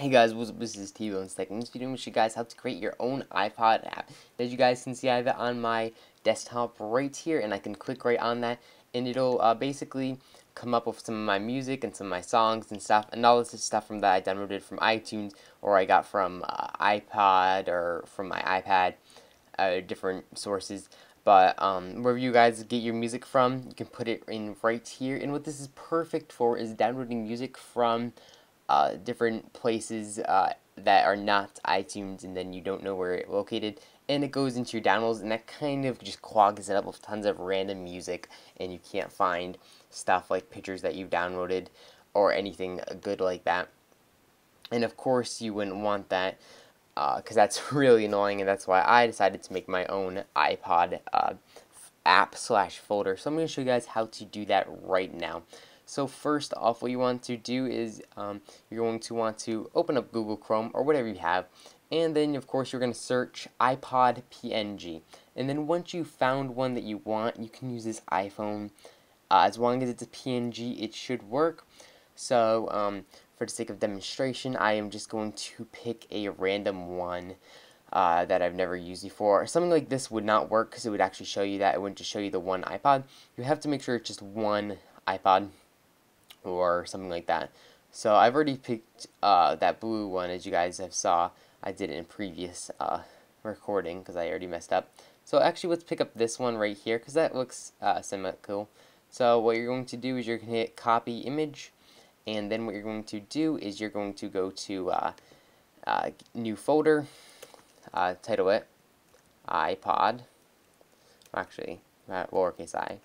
Hey guys, what's up? This is T-Bone Tech. In this video, I'm going to show you guys how to create your own iPod app. As you guys can see, I have it on my desktop right here, and I can click right on that, and it'll uh, basically come up with some of my music and some of my songs and stuff, and all this stuff from that I downloaded from iTunes, or I got from uh, iPod, or from my iPad, uh, different sources. But um, wherever you guys get your music from, you can put it in right here, and what this is perfect for is downloading music from uh, different places uh, that are not iTunes and then you don't know where it's located and it goes into your downloads and that kind of just clogs it up with tons of random music and you can't find stuff like pictures that you've downloaded or anything good like that. And of course you wouldn't want that because uh, that's really annoying and that's why I decided to make my own iPod uh, app slash folder. So I'm going to show you guys how to do that right now so first off, what you want to do is um, you're going to want to open up Google Chrome or whatever you have, and then of course you're going to search iPod PNG. And then once you found one that you want, you can use this iPhone. Uh, as long as it's a PNG, it should work. So um, for the sake of demonstration, I am just going to pick a random one. Uh, that I've never used before. Something like this would not work because it would actually show you that. It wouldn't just show you the one iPod. You have to make sure it's just one iPod or something like that. So I've already picked uh, that blue one as you guys have saw. I did it in previous uh, recording because I already messed up. So actually let's pick up this one right here because that looks uh, semi-cool. So what you're going to do is you're going to hit copy image and then what you're going to do is you're going to go to uh, uh, new folder, uh, title it iPod, actually that lowercase i,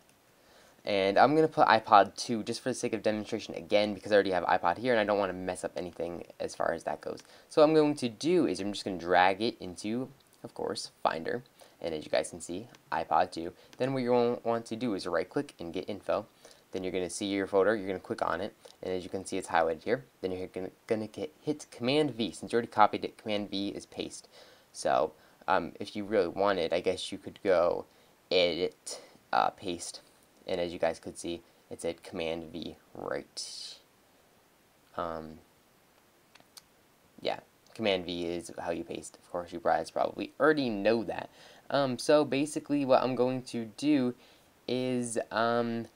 and I'm going to put iPod 2 just for the sake of demonstration again because I already have iPod here and I don't want to mess up anything as far as that goes. So what I'm going to do is I'm just going to drag it into, of course, Finder. And as you guys can see, iPod 2. Then what you're going to want to do is right click and get info. Then you're going to see your folder, you're going to click on it, and as you can see it's highlighted here. Then you're going to hit Command V. Since you already copied it, Command V is paste. So um, if you really wanted, I guess you could go edit, uh, paste, and as you guys could see it said command V right. Um, yeah command V is how you paste. Of course you guys probably already know that. Um, so basically what I'm going to do is um,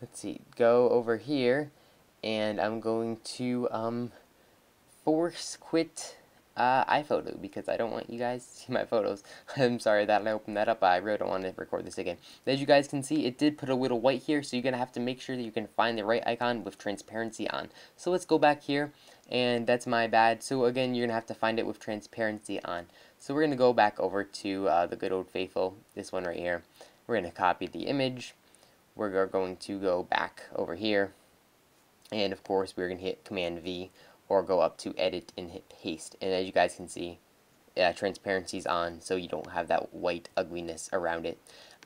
let's see go over here and I'm going to um, force quit uh, iPhoto because I don't want you guys to see my photos. I'm sorry that I opened that up, I really don't want to record this again. As you guys can see, it did put a little white here, so you're going to have to make sure that you can find the right icon with transparency on. So let's go back here, and that's my bad. So again, you're going to have to find it with transparency on. So we're going to go back over to uh, the good old faithful, this one right here. We're going to copy the image. We're going to go back over here. And of course, we're going to hit Command V or go up to edit and hit paste and as you guys can see uh, transparency is on so you don't have that white ugliness around it.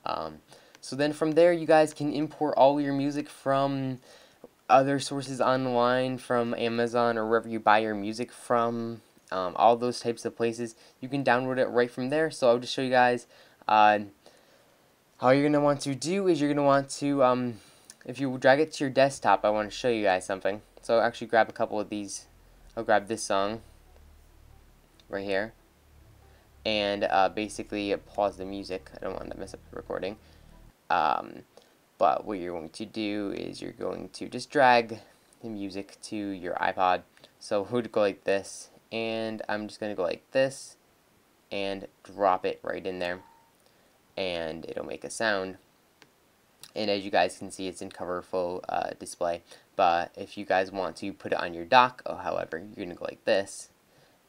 Um, so then from there you guys can import all your music from other sources online from Amazon or wherever you buy your music from um, all those types of places. You can download it right from there. So I'll just show you guys uh, how you're going to want to do is you're going to want to um, if you drag it to your desktop I want to show you guys something. So actually grab a couple of these I'll grab this song right here and uh, basically pause the music. I don't want to mess up the recording. Um, but what you're going to do is you're going to just drag the music to your iPod. So who would go like this, and I'm just going to go like this, and drop it right in there, and it'll make a sound and as you guys can see it's in colorful uh, display but if you guys want to put it on your dock oh, however you're gonna go like this.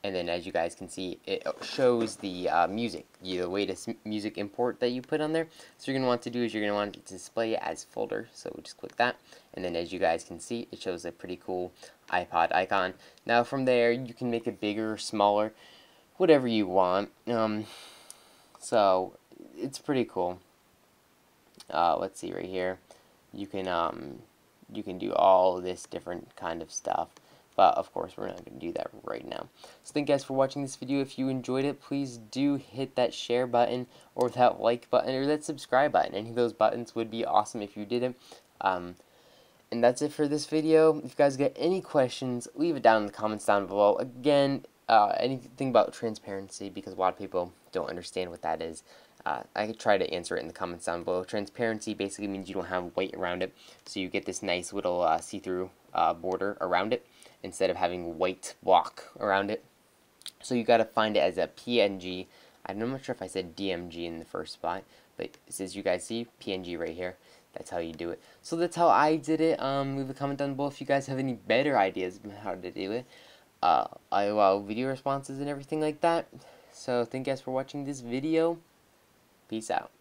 And then as you guys can see it shows the uh, music the latest music import that you put on there. So you're gonna want to do is you're gonna want to display it as folder. So we'll just click that. And then as you guys can see it shows a pretty cool iPod icon. Now from there you can make it bigger smaller whatever you want. Um, so it's pretty cool. Uh, let's see right here. You can um, you can do all this different kind of stuff but of course we're not going to do that right now so thank you guys for watching this video if you enjoyed it please do hit that share button or that like button or that subscribe button any of those buttons would be awesome if you did it um, And that's it for this video. If you guys get any questions, leave it down in the comments down below. Again, uh, anything about transparency, because a lot of people don't understand what that is. Uh, I could try to answer it in the comments down below. Transparency basically means you don't have white around it, so you get this nice little uh, see-through uh, border around it instead of having white block around it. So you got to find it as a PNG. I'm not sure if I said DMG in the first spot, but as you guys see, PNG right here. That's how you do it. So that's how I did it. Um, leave a comment down below if you guys have any better ideas on how to do it. Uh, I allow video responses and everything like that. So thank you guys for watching this video. Peace out.